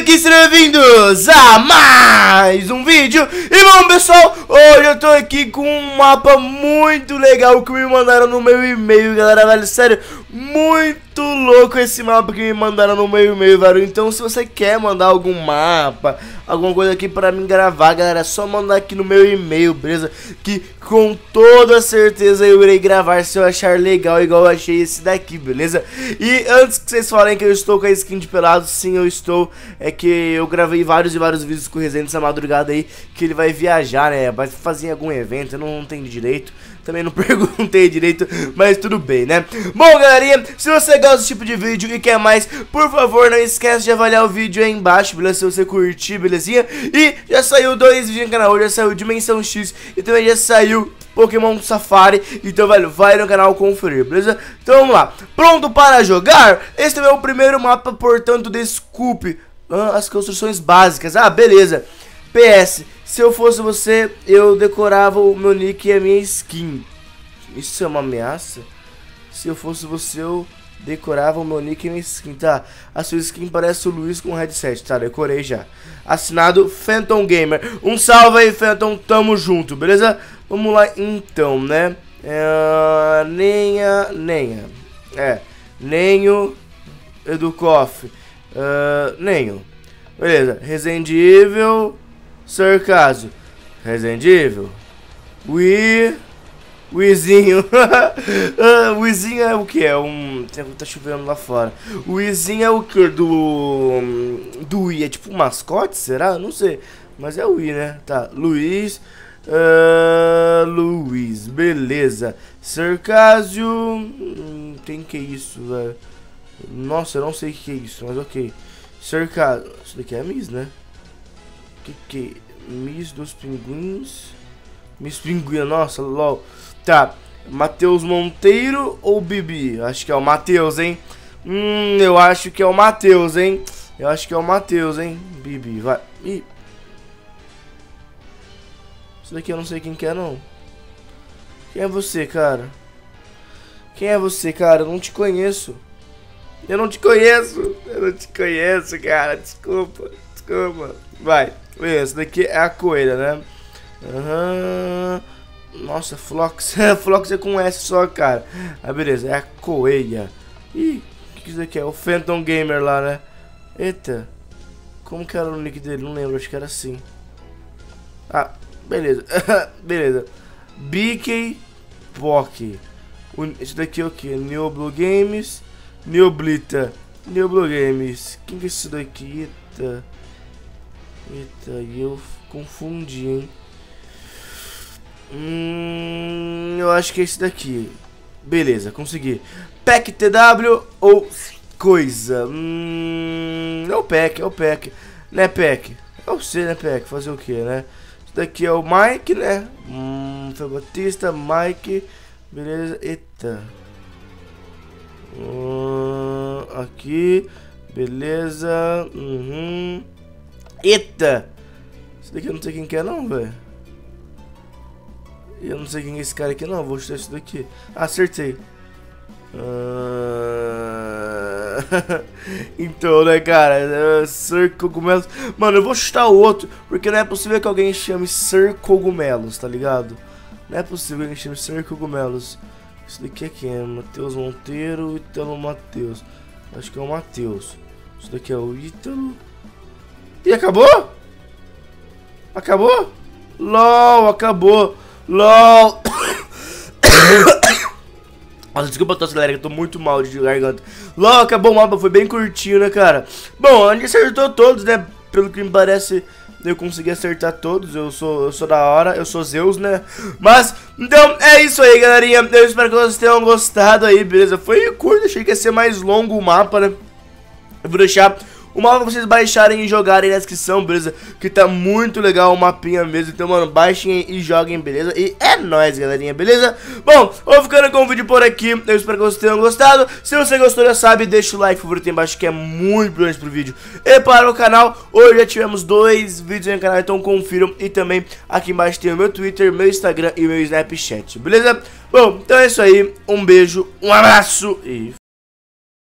aqui, sejam bem-vindos a mais um vídeo. E bom pessoal, hoje eu tô aqui com um mapa muito legal que me mandaram no meu e-mail, galera, velho, sério Muito louco esse mapa que me mandaram no meu e-mail, velho Então se você quer mandar algum mapa, alguma coisa aqui pra mim gravar, galera É só mandar aqui no meu e-mail, beleza? Que com toda certeza eu irei gravar se eu achar legal igual eu achei esse daqui, beleza? E antes que vocês falem que eu estou com a skin de pelado, sim eu estou É que eu gravei vários e vários vídeos com o Resident essa madrugada aí Que ele vai viajar, né? Vai fazer algum evento, eu não entendi direito também não perguntei direito, mas tudo bem, né? Bom, galerinha, se você gosta desse tipo de vídeo e quer mais, por favor, não esquece de avaliar o vídeo aí embaixo, beleza? Se você curtir, belezinha? E já saiu dois vídeos no canal, já saiu Dimensão X e também já saiu Pokémon Safari, então, velho, vai no canal conferir, beleza? Então, vamos lá. Pronto para jogar? Este é o primeiro mapa, portanto, desculpe as construções básicas. Ah, beleza. PS, se eu fosse você, eu decorava o meu nick e a minha skin. Isso é uma ameaça? Se eu fosse você, eu decorava o meu nick e minha skin. Tá, a sua skin parece o Luiz com headset. Tá, decorei já. Assinado Phantom Gamer. Um salve aí, Phantom. Tamo junto, beleza? Vamos lá então, né? É, Nenha, Nenha. É, Nenho Educoff. Uh, Nenho. Beleza. Sarcaso. Resident Evil. Wii. Wizinho. ah, Wizinho é o que? É um. Tá chovendo lá fora. O Wizinho é o que? Do. Do Wii. É tipo um mascote? Será? Não sei. Mas é o Wii, né? Tá. Luiz. Uh, Luiz. Beleza. Sarcásio. Hum, tem que isso, velho. Nossa, eu não sei o que é isso, mas ok. Sarcásio. Isso daqui é Miss, né? Que que... Miss dos Pinguins... Miss Pinguinha, nossa, lol. Tá, Matheus Monteiro ou Bibi? Acho que é o Matheus, hein? Hum, eu acho que é o Matheus, hein? Eu acho que é o Matheus, hein? Bibi, vai. Ih. Isso daqui eu não sei quem que é, não. Quem é você, cara? Quem é você, cara? Eu não te conheço. Eu não te conheço. Eu não te conheço, cara. Desculpa. Desculpa. Vai. Esse daqui é a coelha, né? Uhum. Nossa, Flox. Flox é com S só, cara. Ah, beleza. É a coelha. Ih, o que, que isso aqui é? O Phantom Gamer lá, né? Eita. Como que era o nick dele? Não lembro. Acho que era assim. Ah, beleza. beleza. BK Pock. Esse daqui é o que? New Blue Games. New Blita. New Blue Games. Quem que é isso daqui? Eita. Eita, eu confundi, hein? Hum, eu acho que é esse daqui. Beleza, consegui. Pack TW ou coisa? Hum, é o pack, é o pack. Né, pack? É o C, né, pack? Fazer o que, né? Esse daqui é o Mike, né? Hum, foi Batista, Mike. Beleza, eita. Hum, aqui. Beleza. Uhum. Eita! Isso daqui eu não sei quem que é não, velho. Eu não sei quem é esse cara aqui não, vou chutar isso daqui. Acertei. Uh... então, né, cara? Uh, Sir Cogumelos. Mano, eu vou chutar o outro, porque não é possível que alguém chame Sir Cogumelos, tá ligado? Não é possível que alguém chame Sir Cogumelos. Isso daqui é quem? É Matheus Monteiro, Ítalo Matheus. Acho que é o Matheus. Isso daqui é o Ítalo. E acabou? Acabou? LOL, acabou. LOL. Nossa, desculpa a tosse, galera, que eu tô muito mal de garganta. LOL, acabou o mapa, foi bem curtinho, né, cara? Bom, a gente acertou todos, né? Pelo que me parece, eu consegui acertar todos. Eu sou, eu sou da hora, eu sou Zeus, né? Mas, então, é isso aí, galerinha. Eu espero que vocês tenham gostado aí, beleza? Foi curto, achei que ia ser mais longo o mapa, né? Eu vou deixar o mapa vocês baixarem e jogarem na descrição, beleza? Que tá muito legal o mapinha mesmo. Então, mano, baixem e joguem, beleza? E é nóis, galerinha, beleza? Bom, vou ficando com o vídeo por aqui. Eu espero que vocês tenham gostado. Se você gostou, já sabe, deixa o like favorito aí embaixo, que é muito importante pro vídeo. E para o canal, hoje já tivemos dois vídeos no canal, então confiram. E também aqui embaixo tem o meu Twitter, meu Instagram e meu Snapchat, beleza? Bom, então é isso aí. Um beijo, um abraço e